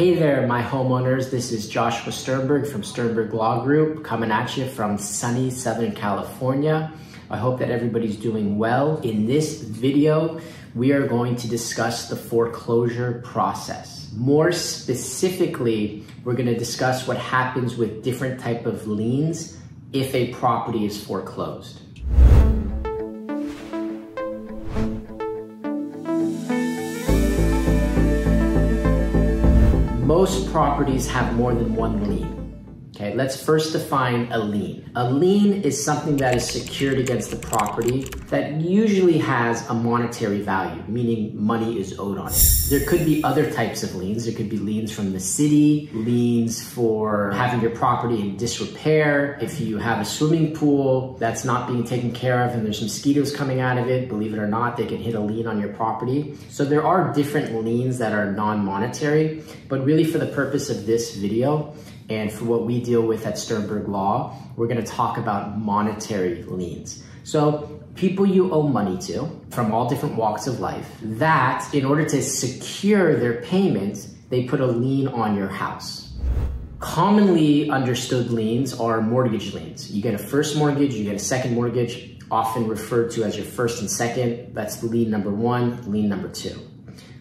Hey there, my homeowners. This is Joshua Sternberg from Sternberg Law Group coming at you from sunny Southern California. I hope that everybody's doing well. In this video, we are going to discuss the foreclosure process. More specifically, we're going to discuss what happens with different type of liens if a property is foreclosed. Most properties have more than one lien. Okay, let's first define a lien. A lien is something that is secured against the property that usually has a monetary value, meaning money is owed on it. There could be other types of liens. There could be liens from the city, liens for having your property in disrepair. If you have a swimming pool that's not being taken care of and there's mosquitoes coming out of it, believe it or not, they can hit a lien on your property. So there are different liens that are non-monetary, but really for the purpose of this video, and for what we deal with at Sternberg Law, we're gonna talk about monetary liens. So people you owe money to from all different walks of life, that in order to secure their payment, they put a lien on your house. Commonly understood liens are mortgage liens. You get a first mortgage, you get a second mortgage, often referred to as your first and second. That's lien number one, lien number two.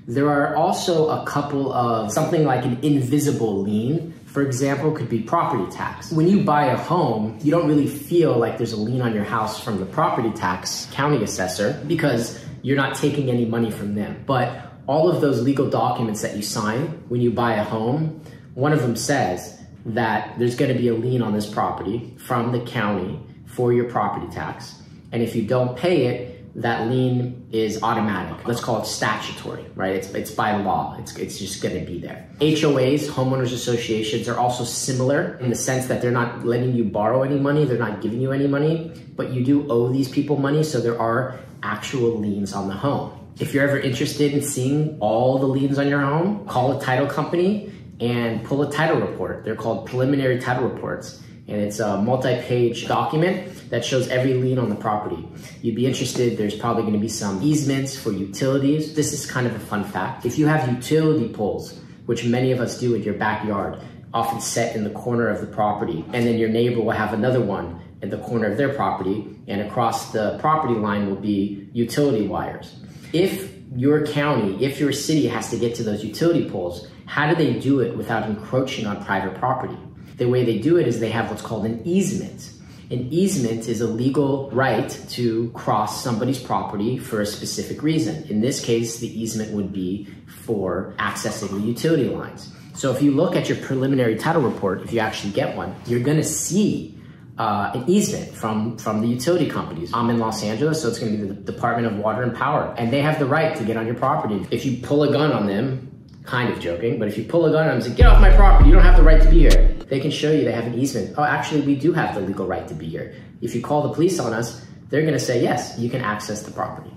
There are also a couple of something like an invisible lien for example, could be property tax. When you buy a home, you don't really feel like there's a lien on your house from the property tax county assessor because you're not taking any money from them. But all of those legal documents that you sign when you buy a home, one of them says that there's going to be a lien on this property from the county for your property tax. And if you don't pay it, that lien is automatic. Let's call it statutory, right? It's, it's by law. It's, it's just gonna be there. HOAs, homeowners associations, are also similar in the sense that they're not letting you borrow any money, they're not giving you any money, but you do owe these people money, so there are actual liens on the home. If you're ever interested in seeing all the liens on your home, call a title company and pull a title report. They're called preliminary title reports and it's a multi-page document that shows every lien on the property. You'd be interested, there's probably gonna be some easements for utilities. This is kind of a fun fact. If you have utility poles, which many of us do in your backyard, often set in the corner of the property, and then your neighbor will have another one in the corner of their property, and across the property line will be utility wires. If your county, if your city has to get to those utility poles, how do they do it without encroaching on private property? The way they do it is they have what's called an easement. An easement is a legal right to cross somebody's property for a specific reason. In this case, the easement would be for accessing the utility lines. So if you look at your preliminary title report, if you actually get one, you're gonna see uh, an easement from, from the utility companies. I'm in Los Angeles, so it's gonna be the Department of Water and Power, and they have the right to get on your property. If you pull a gun on them, kind of joking, but if you pull a gun on them and say, get off my property, you don't have the right to be here, they can show you they have an easement. Oh, actually, we do have the legal right to be here. If you call the police on us, they're gonna say, yes, you can access the property.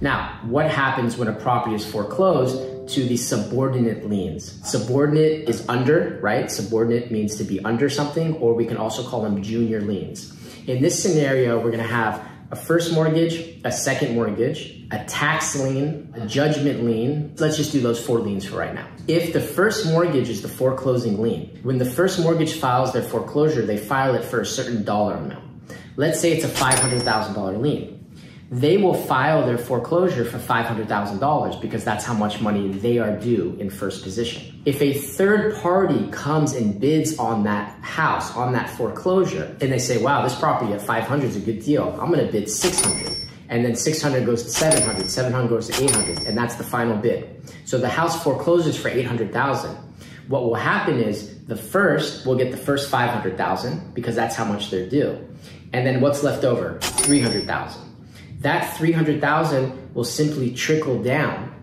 Now, what happens when a property is foreclosed to the subordinate liens? Subordinate is under, right? Subordinate means to be under something, or we can also call them junior liens. In this scenario, we're gonna have a first mortgage, a second mortgage, a tax lien, a judgment lien. Let's just do those four liens for right now. If the first mortgage is the foreclosing lien, when the first mortgage files their foreclosure, they file it for a certain dollar amount. Let's say it's a $500,000 lien. They will file their foreclosure for $500,000 because that's how much money they are due in first position. If a third party comes and bids on that house, on that foreclosure, and they say, wow, this property at 500 is a good deal, I'm gonna bid 600 and then 600 goes to 700, 700 goes to 800, and that's the final bid. So the house forecloses for 800,000. What will happen is the first will get the first 500,000 because that's how much they're due. And then what's left over? 300,000. That 300,000 will simply trickle down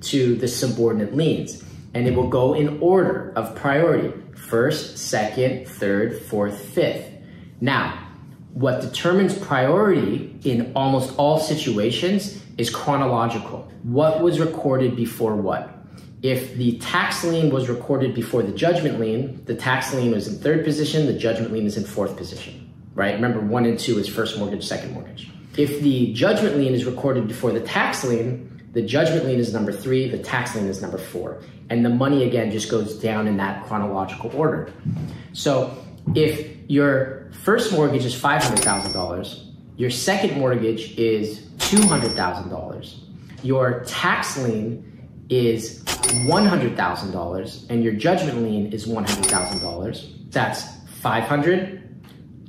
to the subordinate liens and it will go in order of priority. First, second, third, fourth, fifth. Now, what determines priority in almost all situations is chronological. What was recorded before what? If the tax lien was recorded before the judgment lien, the tax lien was in third position, the judgment lien is in fourth position, right? Remember, one and two is first mortgage, second mortgage. If the judgment lien is recorded before the tax lien, The judgment lien is number three, the tax lien is number four. And the money again just goes down in that chronological order. So if your first mortgage is $500,000, your second mortgage is $200,000, your tax lien is $100,000 and your judgment lien is $100,000. That's 500,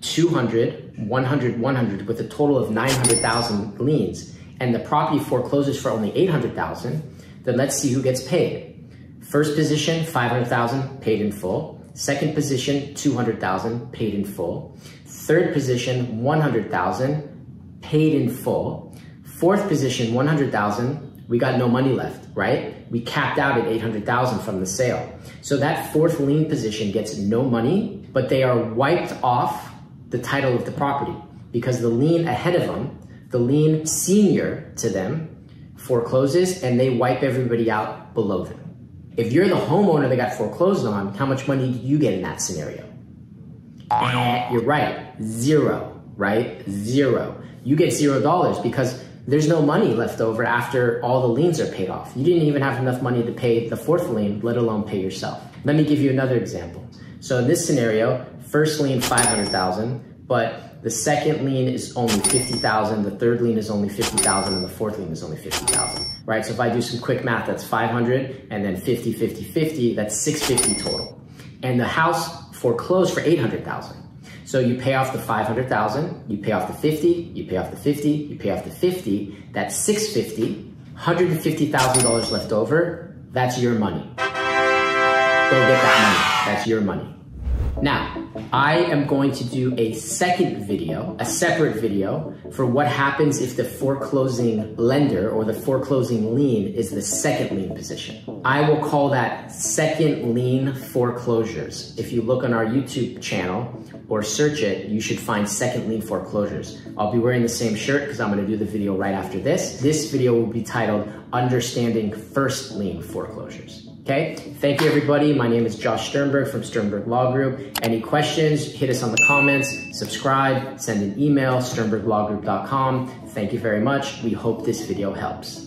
200, 100, 100 with a total of 900,000 liens and the property forecloses for only 800,000, then let's see who gets paid. First position, 500,000 paid in full. Second position, 200,000 paid in full. Third position, 100,000 paid in full. Fourth position, 100,000, we got no money left, right? We capped out at 800,000 from the sale. So that fourth lien position gets no money, but they are wiped off the title of the property because the lien ahead of them, the lien senior to them, forecloses and they wipe everybody out below them. If you're the homeowner that got foreclosed on, how much money do you get in that scenario? Eh, you're right, zero, right? Zero. You get zero dollars because there's no money left over after all the liens are paid off. You didn't even have enough money to pay the fourth lien, let alone pay yourself. Let me give you another example. So in this scenario, first lien 500,000, but the second lien is only 50,000, the third lien is only 50,000, and the fourth lien is only 50,000, right? So if I do some quick math, that's 500, and then 50, 50, 50, that's 650 total. And the house foreclosed for 800,000. So you pay off the 500,000, you pay off the 50, you pay off the 50, you pay off the 50, that's 650, $150,000 left over, that's your money. Go get that money, that's your money. Now, I am going to do a second video, a separate video for what happens if the foreclosing lender or the foreclosing lien is the second lien position. I will call that second lien foreclosures. If you look on our YouTube channel or search it, you should find second lien foreclosures. I'll be wearing the same shirt because I'm gonna do the video right after this. This video will be titled Understanding First Lien Foreclosures. Okay, thank you everybody. My name is Josh Sternberg from Sternberg Law Group. Any questions, hit us on the comments, subscribe, send an email, sternberglawgroup.com. Thank you very much. We hope this video helps.